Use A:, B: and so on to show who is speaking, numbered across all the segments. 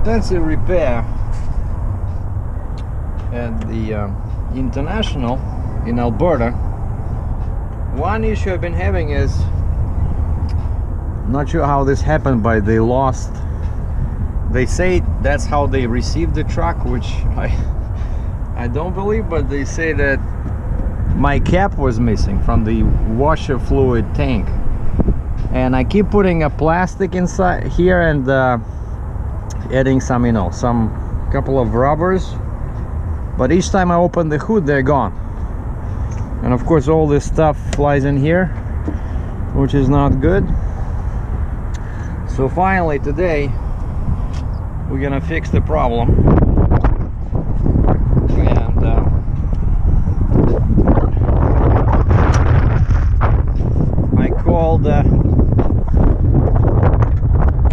A: after expensive repair at the um, International in Alberta, one issue I've been having is not sure how this happened, but they lost. They say that's how they received the truck, which I I don't believe, but they say that my cap was missing from the washer fluid tank and I keep putting a plastic inside here and uh, adding some you know some couple of rubbers. But each time I open the hood they're gone. And of course all this stuff flies in here which is not good. So finally today we're gonna fix the problem and uh, I called uh,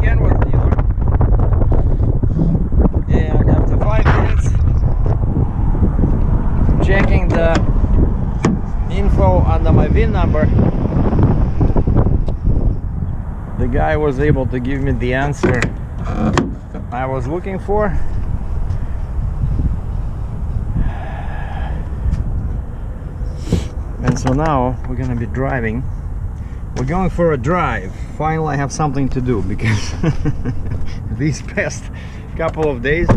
A: Kenworth dealer and after five minutes checking the info under my VIN number. The guy was able to give me the answer I was looking for. And so now we're gonna be driving. We're going for a drive. Finally I have something to do because these past couple of days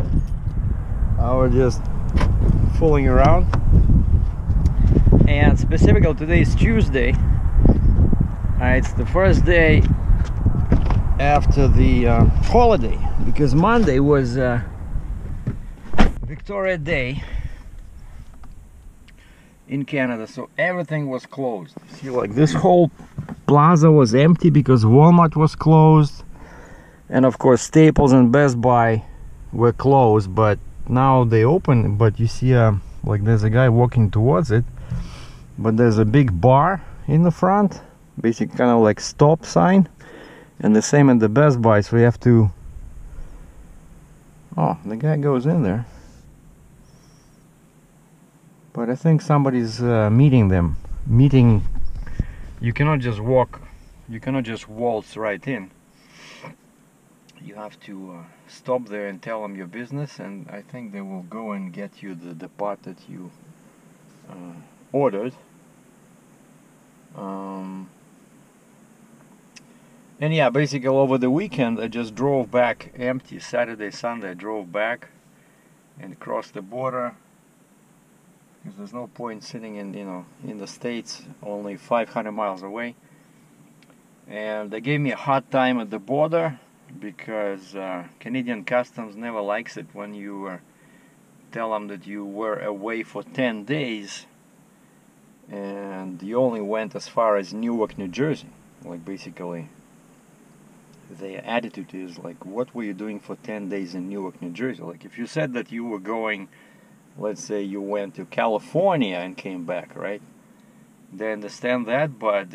A: I was just fooling around and specifically today is Tuesday. Uh, it's the first day after the uh, holiday because Monday was uh, Victoria Day in Canada so everything was closed. See like this whole plaza was empty because Walmart was closed. And of course Staples and Best Buy were closed but now they open but you see uh, like there's a guy walking towards it but there's a big bar in the front basic kind of like stop sign. And the same at the Best Buy so we have to oh the guy goes in there. But I think somebody's uh, meeting them. Meeting you cannot just walk you cannot just waltz right in. You have to uh, stop there and tell them your business and I think they will go and get you the, the part that you uh, ordered um, and yeah basically over the weekend I just drove back empty. Saturday Sunday I drove back and crossed the border. Because there's no point sitting in you know in the states only 500 miles away. And they gave me a hard time at the border because uh, Canadian Customs never likes it when you uh, tell them that you were away for 10 days and you only went as far as Newark, New Jersey like basically their attitude is like what were you doing for 10 days in Newark, New Jersey like if you said that you were going let's say you went to California and came back, right? They understand that, but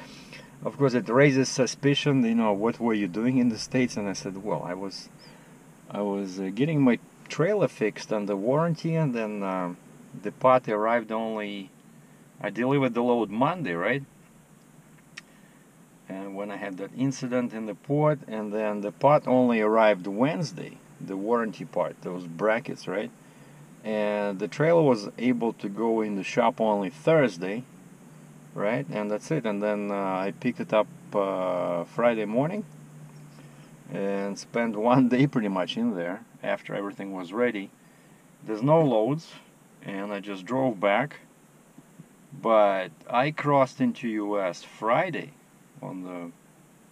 A: of course it raises suspicion. You know, what were you doing in the states? And I said, well, I was, I was uh, getting my trailer fixed under warranty, and then uh, the part arrived only. I delivered the load Monday, right? And when I had that incident in the port, and then the part only arrived Wednesday, the warranty part, those brackets, right? and the trailer was able to go in the shop only Thursday right and that's it and then uh, I picked it up uh, Friday morning and spent one day pretty much in there after everything was ready there's no loads and I just drove back but I crossed into US Friday on the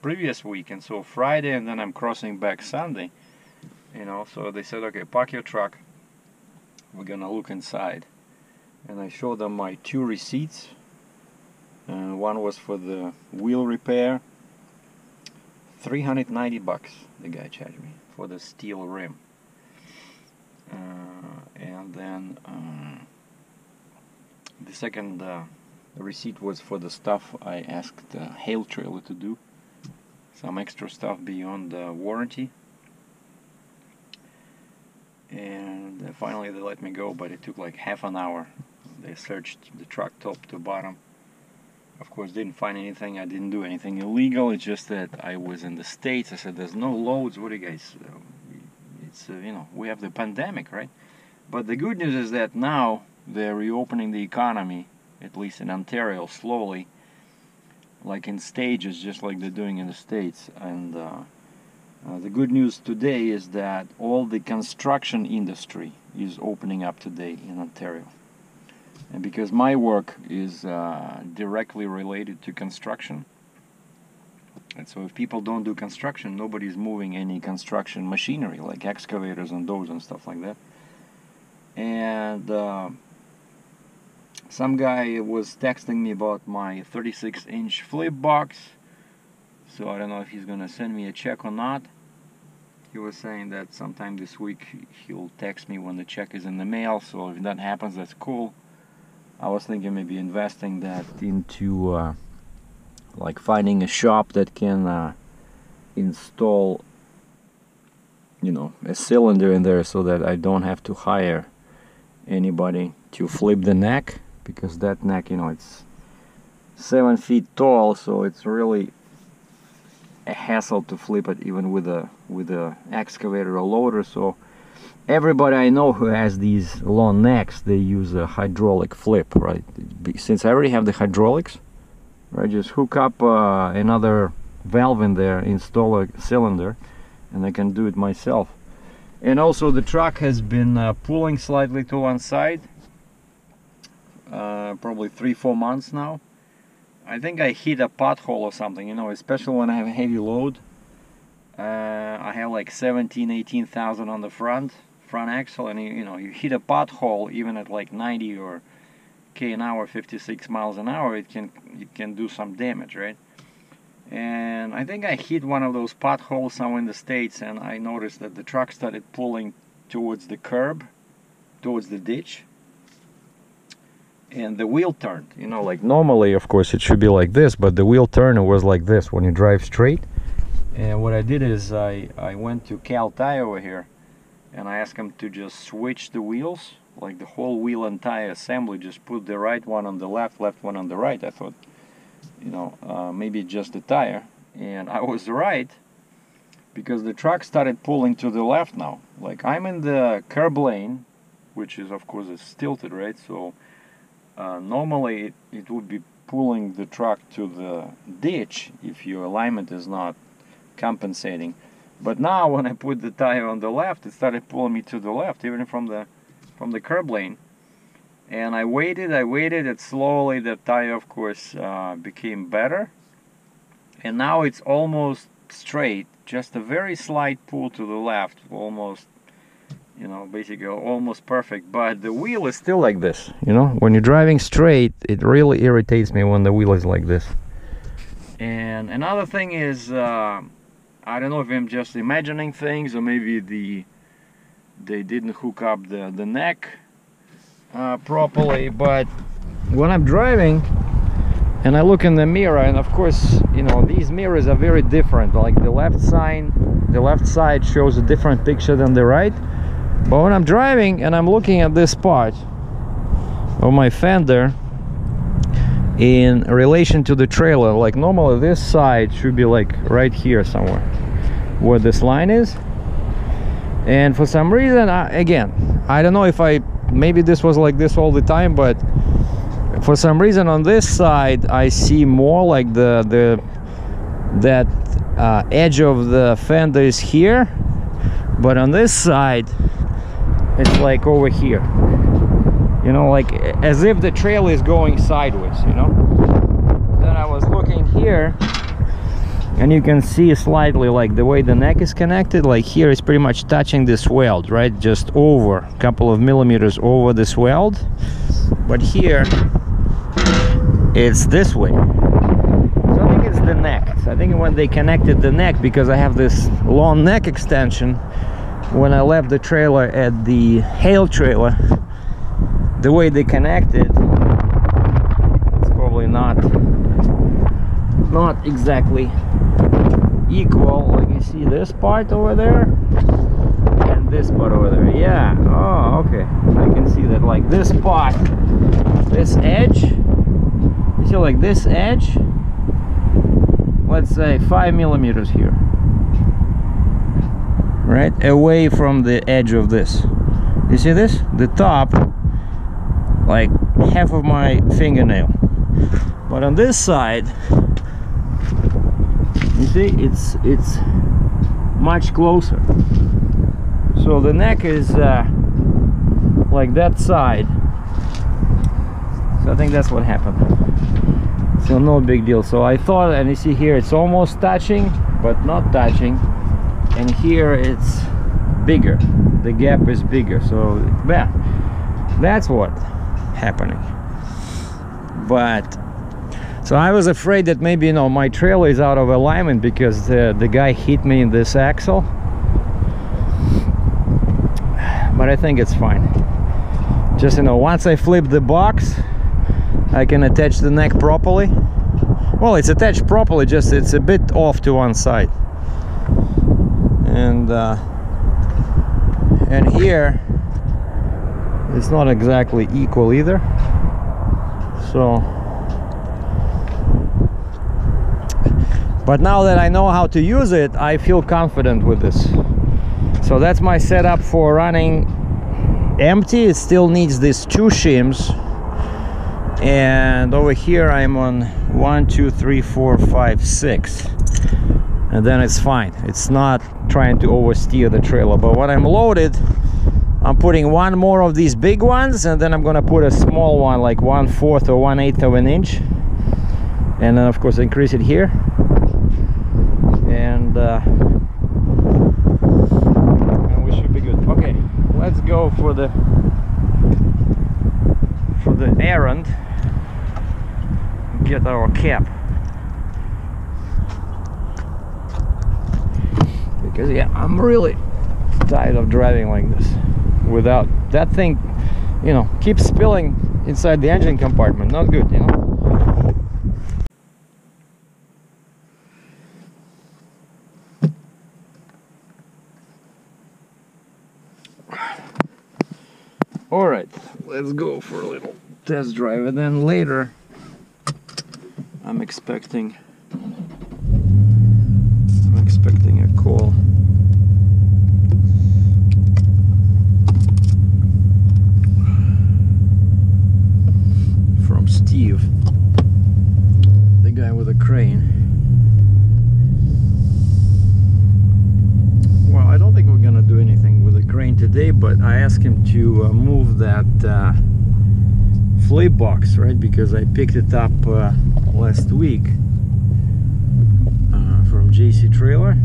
A: previous weekend. So Friday and then I'm crossing back Sunday you know. So they said okay park your truck. We're gonna look inside. And I showed them my two receipts. Uh, one was for the wheel repair. 390 bucks the guy charged me for the steel rim. Uh, and then uh, the second uh, receipt was for the stuff I asked uh, Hale Trailer to do. Some extra stuff beyond the warranty. And uh, finally they let me go but it took like half an hour. They searched the truck top to bottom. Of course didn't find anything. I didn't do anything illegal. It's just that I was in the States. I said there's no loads. What do you guys uh, it's uh, you know we have the pandemic right? But the good news is that now they're reopening the economy at least in Ontario slowly like in stages just like they're doing in the States and uh, uh, the good news today is that all the construction industry is opening up today in Ontario. And because my work is uh, directly related to construction, and so if people don't do construction, nobody's moving any construction machinery like excavators and doors and stuff like that. And uh, some guy was texting me about my 36 inch flip box. So I don't know if he's gonna send me a check or not. He was saying that sometime this week he'll text me when the check is in the mail. So if that happens that's cool. I was thinking maybe investing that into uh, like finding a shop that can uh, install you know a cylinder in there so that I don't have to hire anybody to flip the neck because that neck you know it's seven feet tall so it's really a hassle to flip it even with a with a excavator or loader. So everybody I know who has these long necks they use a hydraulic flip right? Since I already have the hydraulics right just hook up uh, another valve in there install a cylinder and I can do it myself. And also the truck has been uh, pulling slightly to one side uh, probably three four months now I think I hit a pothole or something, you know, especially when I have a heavy load. Uh, I have like 17, 18,000 on the front, front axle, and you, you know, you hit a pothole even at like 90 or k an hour, 56 miles an hour, it can it can do some damage, right? And I think I hit one of those potholes somewhere in the States, and I noticed that the truck started pulling towards the curb, towards the ditch and the wheel turned you know like normally of course it should be like this but the wheel turn it was like this. When you drive straight and what I did is I, I went to Kal Tire over here and I asked him to just switch the wheels like the whole wheel and tire assembly just put the right one on the left left one on the right I thought you know uh, maybe just the tire. And I was right because the truck started pulling to the left now. Like I'm in the curb lane which is of course is tilted right? So uh, normally it, it, would be pulling the truck to the ditch if your alignment is not compensating. But now when I put the tire on the left it started pulling me to the left even from the from the curb lane. And I waited I waited and slowly the tire of course uh, became better. And now it's almost straight just a very slight pull to the left almost you know basically almost perfect but the wheel is still like this you know? When you're driving straight it really irritates me when the wheel is like this. And another thing is uh, I don't know if I'm just imagining things or maybe the they didn't hook up the the neck uh, properly but when I'm driving and I look in the mirror and of course you know these mirrors are very different. Like the left side the left side shows a different picture than the right but when I'm driving and I'm looking at this part of my fender in relation to the trailer like normally this side should be like right here somewhere where this line is. And for some reason I, again I don't know if I maybe this was like this all the time but for some reason on this side I see more like the the that uh, edge of the fender is here. But on this side it's like over here. You know like as if the trail is going sideways you know? Then I was looking here and you can see slightly like the way the neck is connected like here is pretty much touching this weld right? Just over a couple of millimeters over this weld but here it's this way. So I think it's the neck. I think when they connected the neck because I have this long neck extension when I left the trailer at the Hale Trailer the way they connected it's probably not not exactly equal. Like you see this part over there and this part over there. Yeah. Oh okay. I can see that like this part this edge. You see like this edge? Let's say five millimeters here right away from the edge of this. You see this? The top like half of my fingernail. But on this side you see it's it's much closer. So the neck is uh, like that side. So I think that's what happened. So no big deal. So I thought and you see here it's almost touching but not touching and here it's bigger. The gap is bigger. So yeah that's what happening. But so I was afraid that maybe you know my trailer is out of alignment because uh, the guy hit me in this axle. But I think it's fine. Just you know once I flip the box I can attach the neck properly. Well it's attached properly just it's a bit off to one side and uh, and here it's not exactly equal either. So but now that I know how to use it I feel confident with this. So that's my setup for running empty. It still needs these two shims. And over here I'm on one two three four five six and then it's fine. It's not trying to oversteer the trailer. But when I'm loaded I'm putting one more of these big ones and then I'm gonna put a small one like one fourth or one eighth of an inch. And then of course increase it here. And, uh, we should be good. Okay let's go for the for the errand. Get our cap because yeah I'm really tired of driving like this without that thing you know keeps spilling inside the engine compartment. Not good you know? All right let's go for a little test drive and then later I'm expecting I'm expecting a call from Steve the guy with the crane well I don't think we're gonna do anything with the crane today but I asked him to uh, move that uh, flip box right? Because I picked it up uh, last week uh, from JC trailer.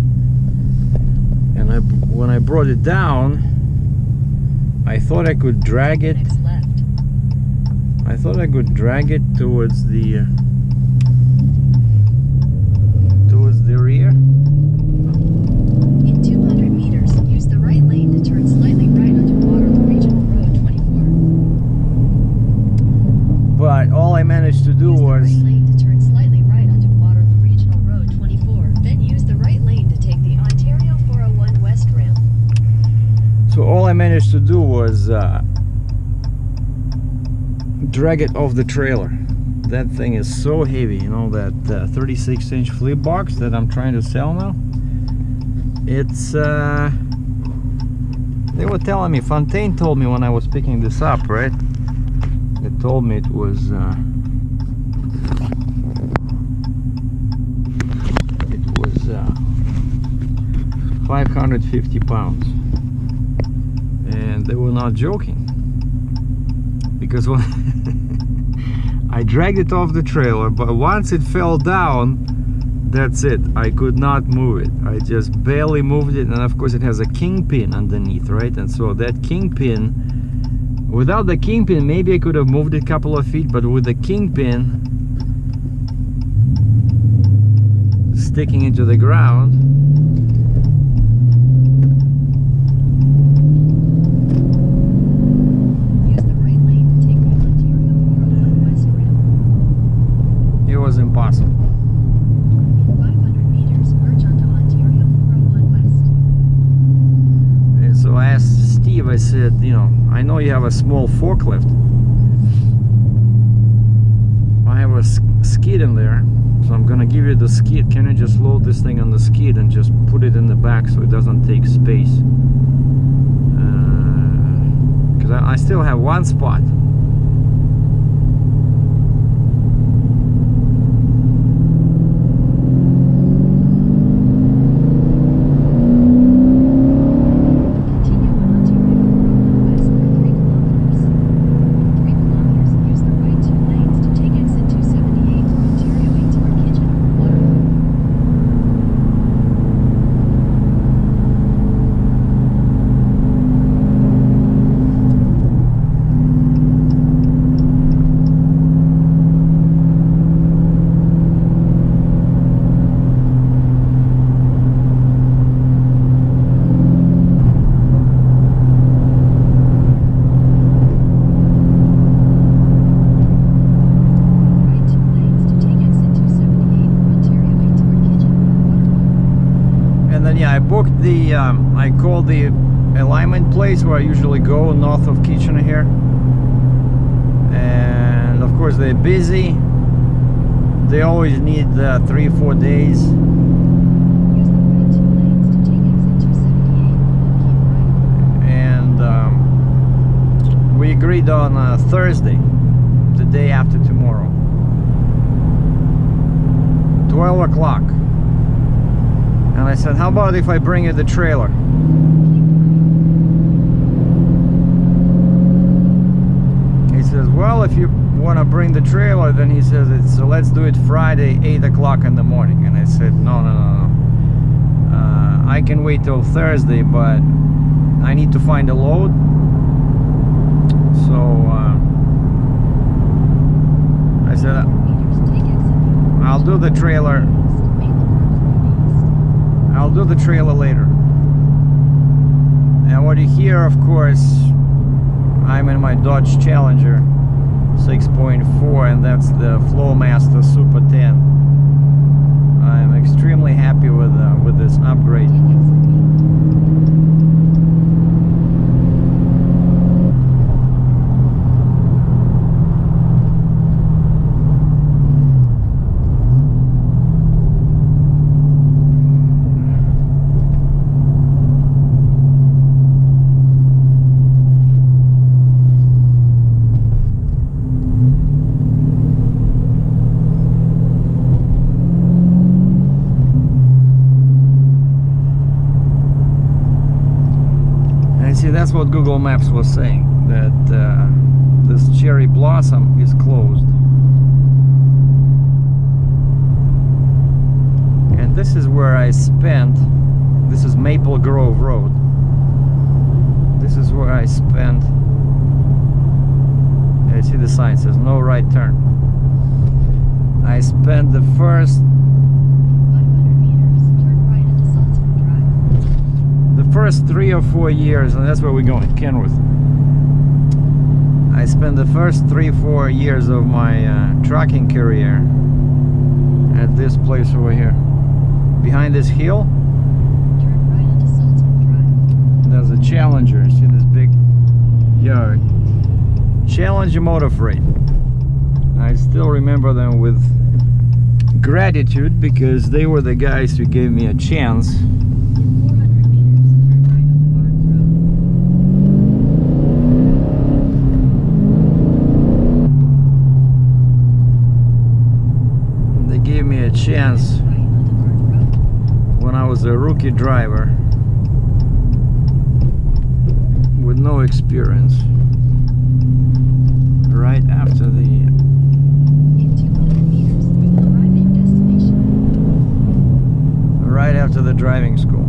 A: And I when I brought it down I thought I could drag it. I thought I could drag it towards the uh, towards the rear
B: In 200 meters, use the right lane to turn slightly right onto Waterloo Regional Road 24.
A: but all I managed to do
B: Use the
A: was
B: right lane to turn slightly right onto Waterloo Regional Road 24. Then use the right lane to take the Ontario 401 West ramp.
A: So all I managed to do was uh, drag it off the trailer. That thing is so heavy, you know, that uh, 36 inch flip box that I'm trying to sell now. It's, uh, they were telling me, Fontaine told me when I was picking this up, right? They told me it was, uh, it was uh, 550 pounds they were not joking. Because when I dragged it off the trailer but once it fell down that's it. I could not move it. I just barely moved it and of course it has a kingpin underneath right? And so that kingpin without the kingpin maybe I could have moved it a couple of feet but with the kingpin sticking into the ground
B: Use the right lane to take the Ontario 401 West ramp.
A: it was impossible
B: In 500 meters, merge onto Ontario 401 West.
A: And so I asked Steve, I said, you know, I know you have a small forklift. I have a skid in there. So I'm gonna give you the skid. Can you just load this thing on the skid and just put it in the back so it doesn't take space? Uh, because I, I still have one spot. Yeah, I booked the um, I called the alignment place where I usually go north of Kitchener here. And of course they're busy. They always need uh, three four days.
B: Use the right two lanes to take exit 278, then keep right.
A: And um, we agreed on uh, Thursday, the day after tomorrow, 12 o'clock. And I said, how about if I bring you the trailer? He says, well, if you want to bring the trailer, then he says, it's, so let's do it Friday, 8 o'clock in the morning. And I said, no, no, no, no. Uh, I can wait till Thursday, but I need to find a load. So uh, I said, I'll do the trailer.
B: east, Maple Grove Road
A: I'll do the trailer later. And what you hear, of course, I'm in my Dodge Challenger 6.4, and that's the Flowmaster Super 10. I'm extremely happy with uh, with this upgrade. That's what Google Maps was saying that uh, this cherry blossom is closed. And this is where I spent. This is Maple Grove Road. This is where I spent. I see the sign says no right turn. I spent the first
B: 500 meters, turn right into Salzburg Drive.
A: the first three or four years, and that's where we're going, Kenworth. I spent the first three, four years of my uh, trucking career at this place over here. Behind this hill,
B: right
A: there's a Challenger. See this big yard? Challenger Motor Freight. I still remember them with gratitude because they were the guys who gave me a chance
B: In 400 meters, turn right onto Barnes Road.
A: They gave me a chance when I was a rookie driver with no experience. Right after the
B: In 200 meters, you will arrive at your destination.
A: right after the driving school.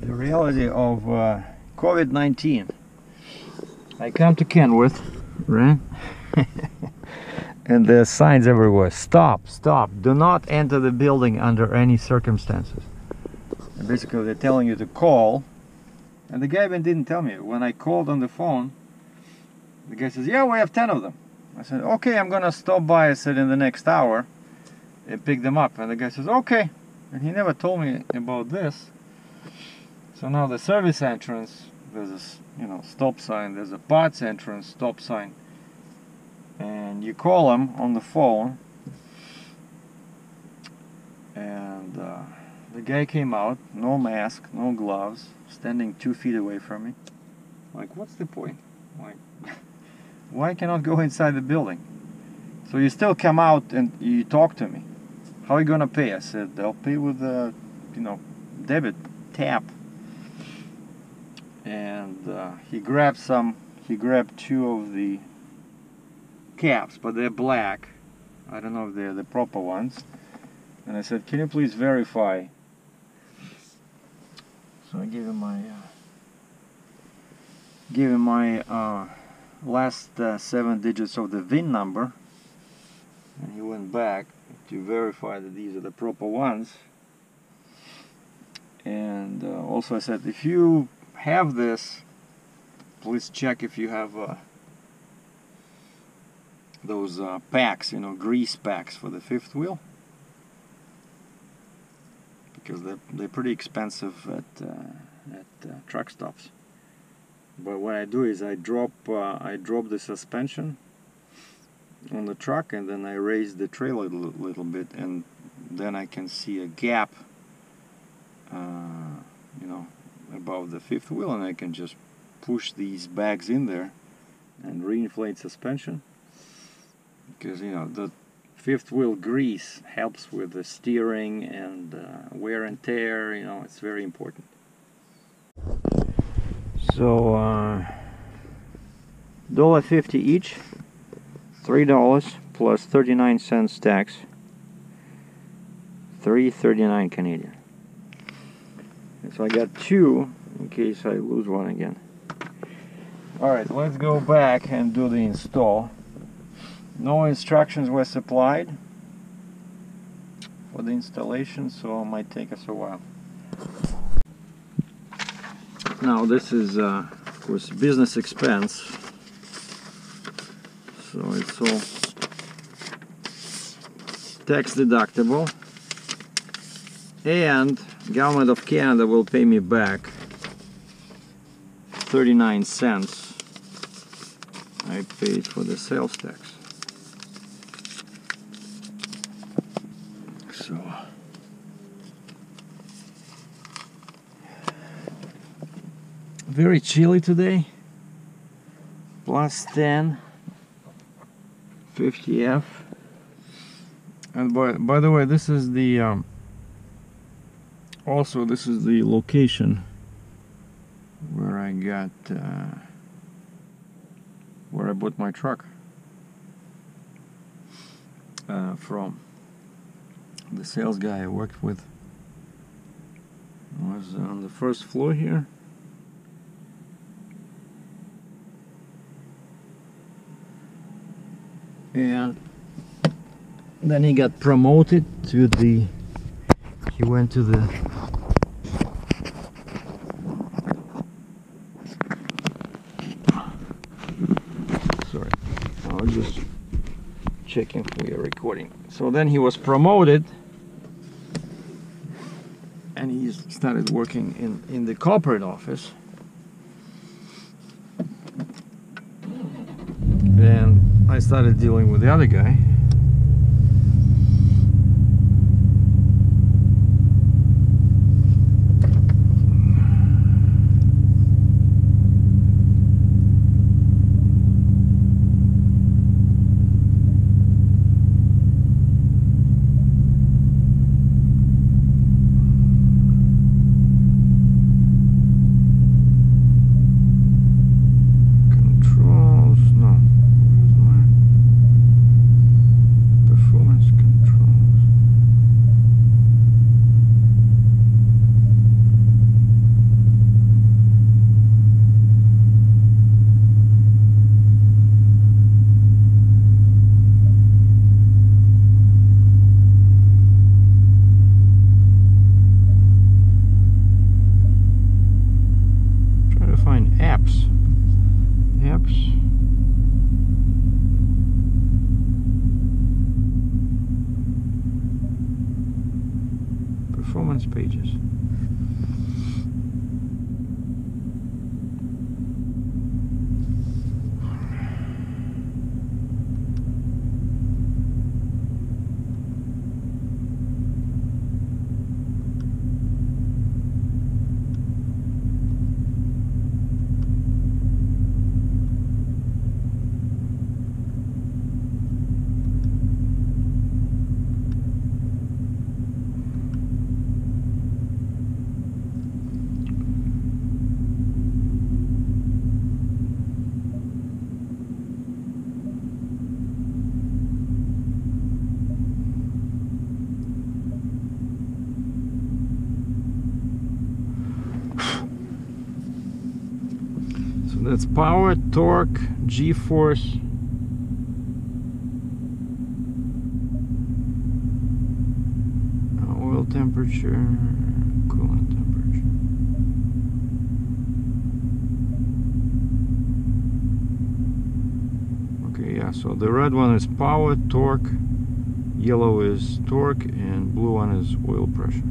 A: The reality of uh, COVID 19. I come to Kenworth, right? and there's signs everywhere stop, stop, do not enter the building under any circumstances. And basically, they're telling you to call. And the guy even didn't tell me. When I called on the phone, the guy says, Yeah, we have 10 of them. I said, Okay, I'm going to stop by, I said, in the next hour and pick them up. And the guy says, Okay. And he never told me about this. So now the service entrance, there's a s- you know stop sign. There's a parts entrance stop sign, and you call them on the phone, and uh, the guy came out, no mask, no gloves, standing two feet away from me. Like, what's the point? Like, why cannot go inside the building? So you still come out and you talk to me. How are you gonna pay? I said I'll pay with a, you know, debit tap. And uh, he grabbed some. He grabbed two of the caps, but they're black. I don't know if they're the proper ones. And I said, "Can you please verify?" So I gave him my. Uh, gave him my uh, last uh, seven digits of the VIN number, and he went back to verify that these are the proper ones. And uh, also, I said, if you have this, please check if you have uh, those uh, packs, you know, grease packs for the fifth wheel. Because they're, they're pretty expensive at, uh, at uh, truck stops. But what I do is I drop uh, I drop the suspension on the truck and then I raise the trailer a little, little bit and then I can see a gap uh, you know above the fifth wheel and I can just push these bags in there and reinflate suspension. Because you know the fifth wheel grease helps with the steering and uh, wear and tear you know it's very important. So uh dollar fifty each three dollars plus 39 cents tax 339 Canadian so I got two in case I lose one again. Alright let's go back and do the install. No instructions were supplied for the installation so it might take us a while. Now this is uh, of course business expense. So it's all tax deductible. And government of Canada will pay me back 39 cents. I paid for the sales tax. So very chilly today. Plus 10 50F. And by, by the way, this is the, um, also this is the location where I got, uh, where I bought my truck uh, from. The sales guy I worked with was on the first floor here. and then he got promoted to the he went to the sorry. I was just checking if we are recording. So then he was promoted and he started working in in the corporate office. And I started dealing with the other guy. That's power, torque, G-force. Uh, Oil temperature, coolant temperature. Okay, yeah, so the red one is power, torque, yellow is torque, and blue one is oil pressure.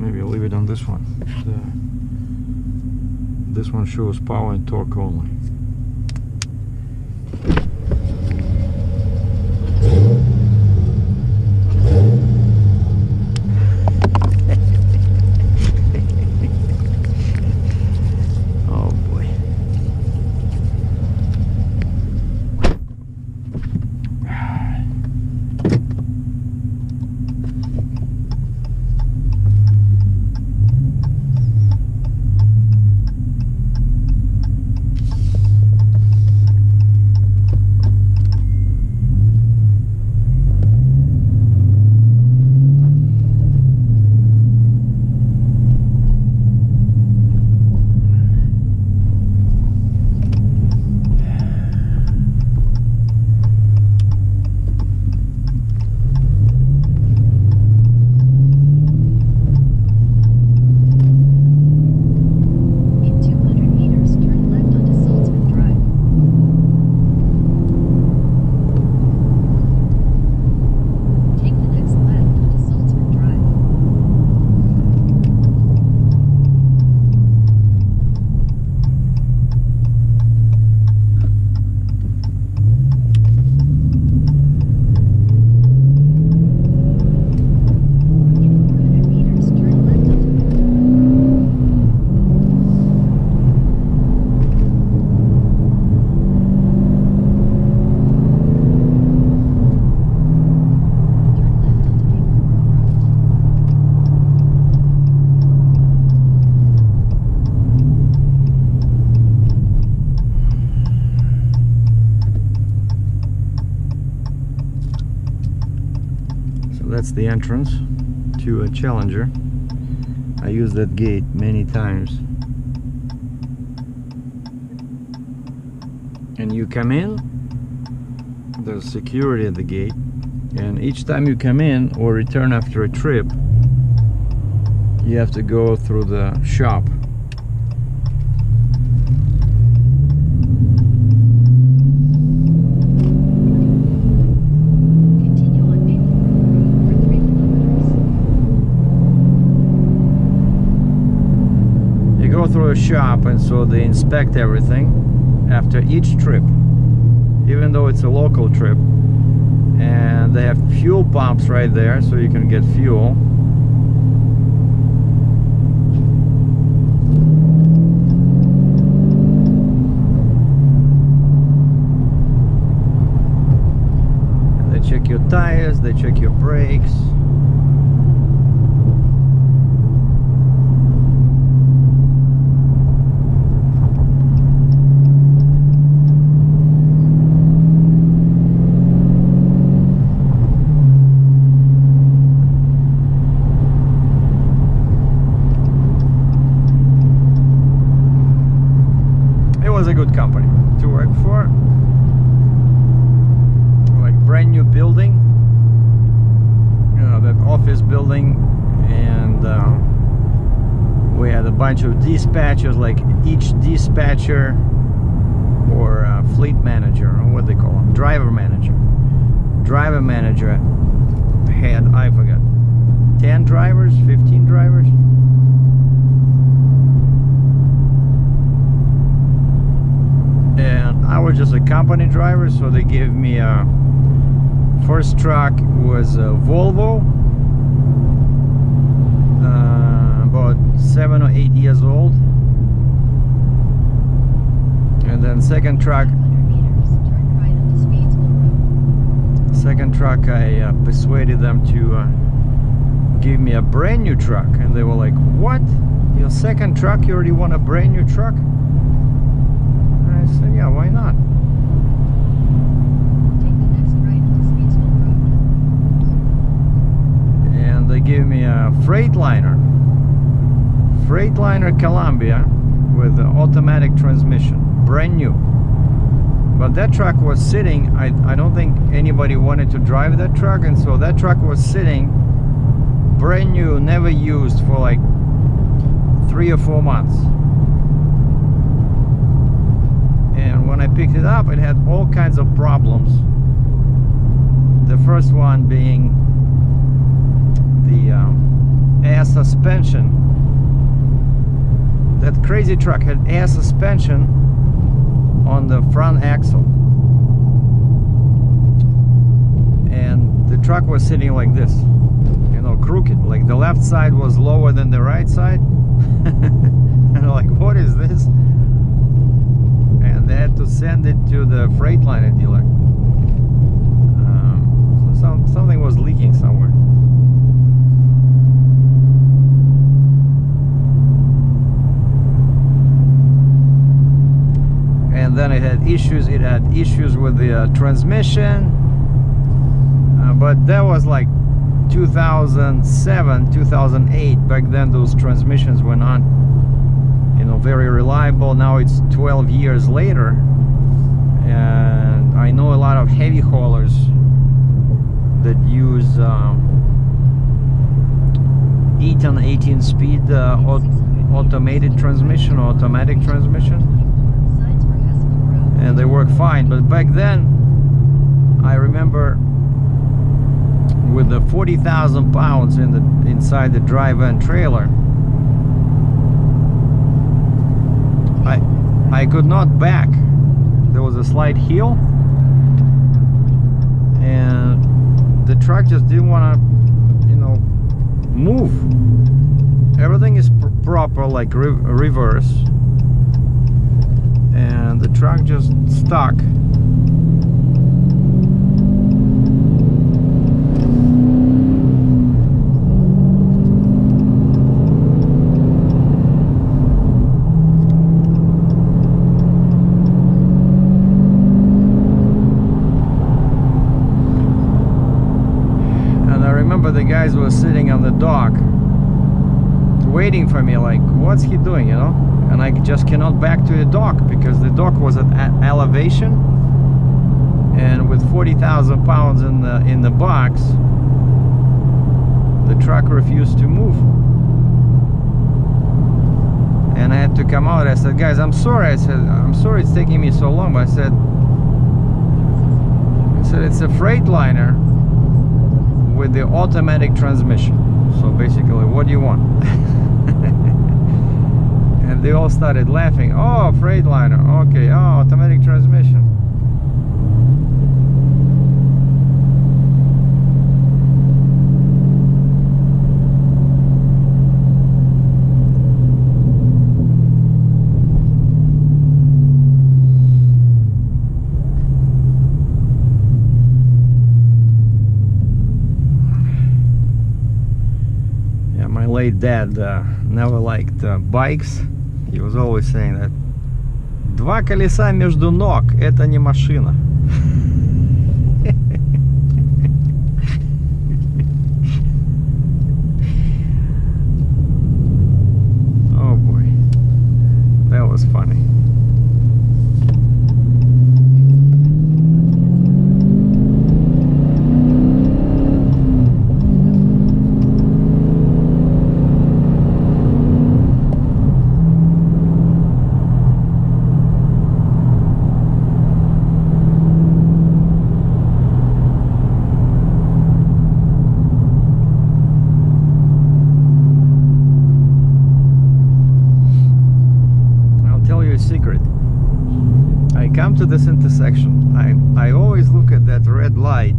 A: Maybe I'll leave it on this one. The- this one shows power and torque only. oh boy.
B: In 200 meters, turn left onto Saltzman Drive. Take the next left onto Saltzman Drive. In 400 meters, turn left onto Turn left onto Maple Grove Road.
A: So that's the entrance to a Challenger. I use that gate many times. And you come in, there's security at the gate, and each time you come in or return after a trip, you have to go through the shop. Through a shop, and so they inspect everything after each trip, even though it's a local trip. And they have fuel pumps right there, so you can get fuel. They check your tires, they check your brakes. it was a good company to work for. Like brand new building, you know, that office building, and uh, we had a bunch of dispatchers. Like each dispatcher or uh, fleet manager, or what they call them, driver manager. Driver manager had I forgot, ten drivers, fifteen drivers. And I was just a company driver, so they gave me a first truck was a Volvo, uh, about seven or eight years old, and then second truck,
B: 500 meters, turn right onto Speedsville Road.
A: second truck, I uh, persuaded them to uh, give me a brand new truck, and they were like, "What? Your second truck? You already want a brand new truck?" And I said, "Yeah, why not?"
B: Take the next right onto Speedsville Road.
A: and they give me a Freightliner. Freightliner Columbia with automatic transmission, brand new. But that truck was sitting, I, I don't think anybody wanted to drive that truck, and so that truck was sitting brand new, never used for like three or four months. And when I picked it up, it had all kinds of problems. The first one being the um, air suspension. That crazy truck had air suspension on the front axle. And the truck was sitting like this, you know, crooked. Like the left side was lower than the right side. and I'm like, what is this? They had to send it to the Freightliner dealer. Um, so some, something was leaking somewhere. and then it had issues it had issues with the uh, transmission uh, but that was like 2007 2008 back then those transmissions were not know very reliable now it's 12 years later and I know a lot of heavy haulers that use um, Eaton 18 speed uh, aut- automated transmission automatic transmission and they work fine. But back then, I remember with the 40,000 pounds in the inside the drive and trailer, I could not back. There was a slight hill, and the truck just didn't want to, you know, move. Everything is pr- proper, like re- reverse and the truck just stuck. And I remember the guys were dock waiting for me like what's he doing you know? And i just cannot back to the dock because the dock was at elevation. And with 40,000 pounds in the in the box the truck refused to move. And i had to come out. I said guys i'm sorry. I said i'm sorry it's taking me so long but i said i said it's a freightliner with the automatic transmission so basically what do you want and they all started laughing. Oh, Freightliner. Okay. Oh, automatic transmission. My dad uh, never liked uh, bikes. He was always saying that два колеса между ног – это не машина. Intersection. I I always look at that red light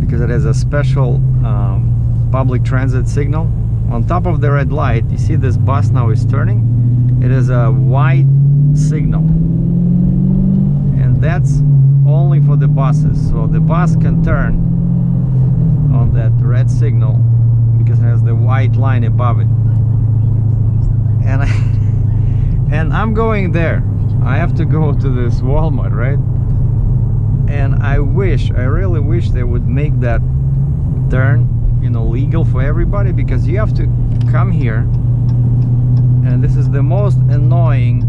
A: because it has a special um, public transit signal. On top of the red light, you see this bus now is turning. It is a white signal, and that's only for the buses. So the bus can turn on that red signal because it has the white line above it. And I, and I'm going there. I have to go to this Walmart, right? And I wish, I really wish they would make that turn, you know legal for everybody because you have to come here and this is the most annoying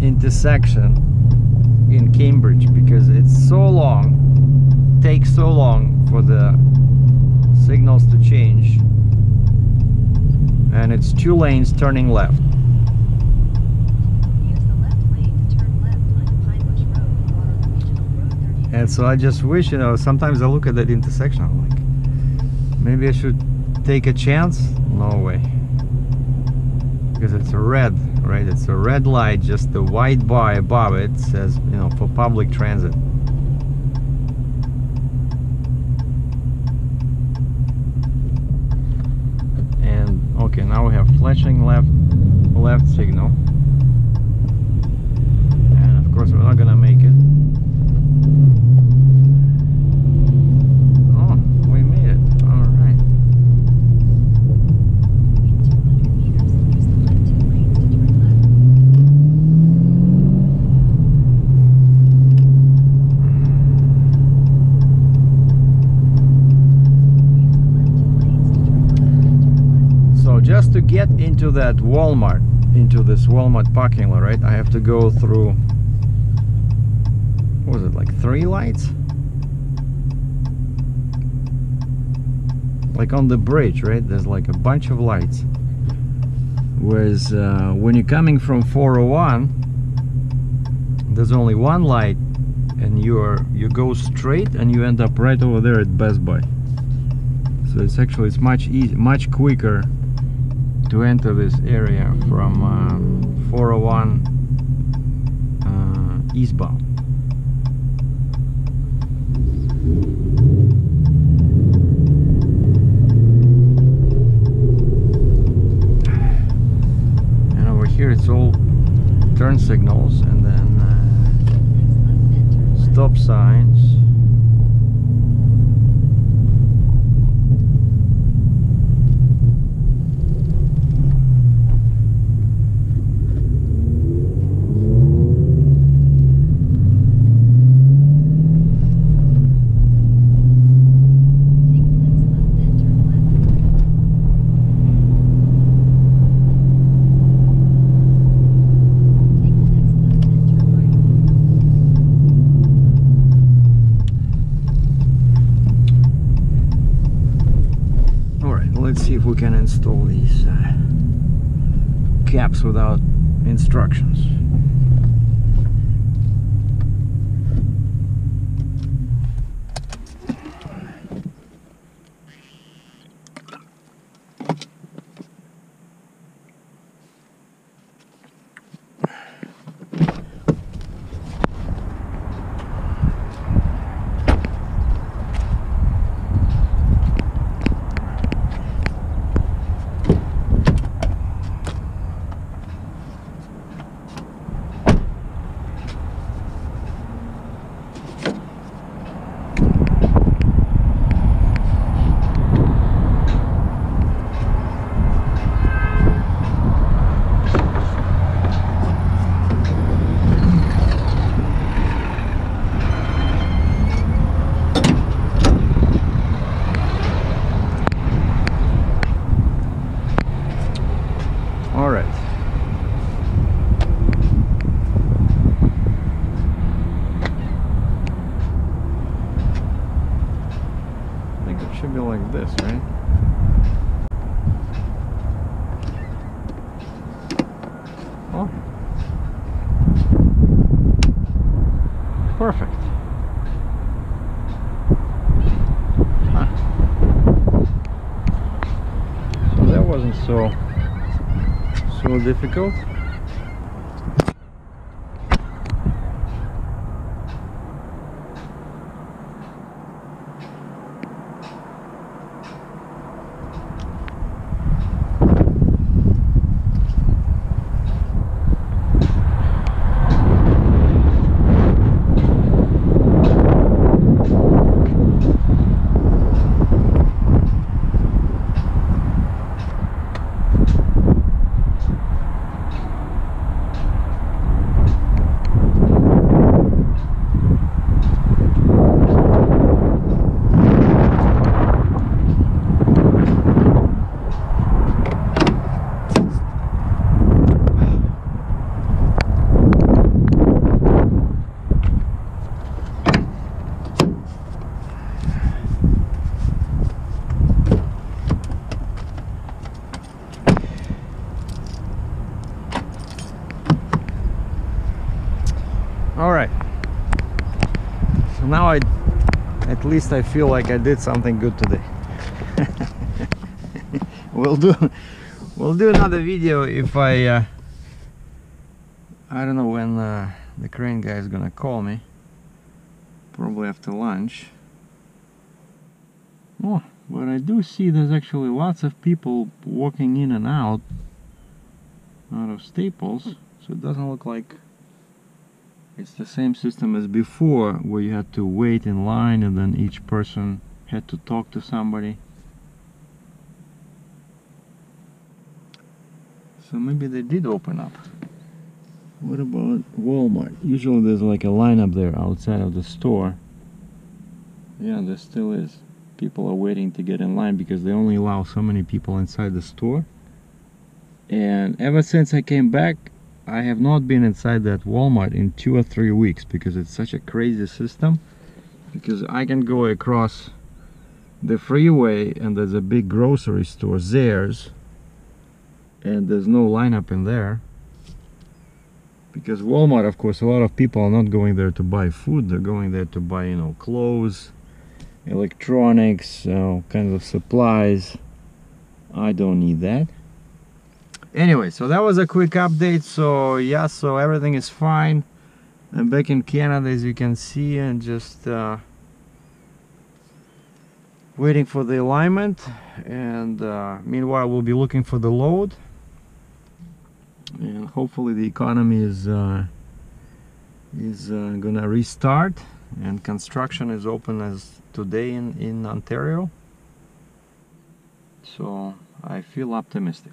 A: intersection in Cambridge because it's so long takes so long for the signals to change and it's two lanes turning left
B: Use the left lane to turn left onto Pine Bush Road, Waterloo Regional Road 33.
A: And so I just wish you know sometimes I look at that intersection I'm like maybe I should take a chance? No way. Because it's a red right? It's a red light just the white bar above it says you know for public transit. And okay now we have flashing left left signal. And of course we're not gonna make it oh we made it all right
B: In 200 meters, use the left two lanes to turn left. Use the left two lanes to turn left and turn left.
A: So just to get into that Walmart, into this Walmart parking lot, right? I have to go through. What was it like three lights? Like on the bridge, right? There's like a bunch of lights. Whereas uh, when you're coming from 401, there's only one light, and you're you go straight and you end up right over there at Best Buy. So it's actually it's much easy, much quicker to enter this area from uh, 401 uh, eastbound. So so difficult. Least I feel like I did something good today. we'll do, we'll do another video if I, uh, I don't know when uh, the crane guy is gonna call me. Probably after lunch. Oh, but I do see there's actually lots of people walking in and out out of Staples, so it doesn't look like it's the same system as before where you had to wait in line and then each person had to talk to somebody. So maybe they did open up. What about Walmart? Usually there's like a line up there outside of the store. Yeah, there still is. People are waiting to get in line because they only allow so many people inside the store. And ever since I came back, I have not been inside that Walmart in two or three weeks because it's such a crazy system. Because I can go across the freeway and there's a big grocery store, Zehrs, and there's no lineup in there. Because Walmart, of course, a lot of people are not going there to buy food, they're going there to buy, you know, clothes, electronics, all kinds of supplies. I don't need that anyway so that was a quick update. So yeah so everything is fine. I'm back in Canada as you can see and just uh, waiting for the alignment. And uh, meanwhile we'll be looking for the load. And hopefully the economy is uh, is uh, gonna restart and construction is open as today in, in Ontario. So I feel optimistic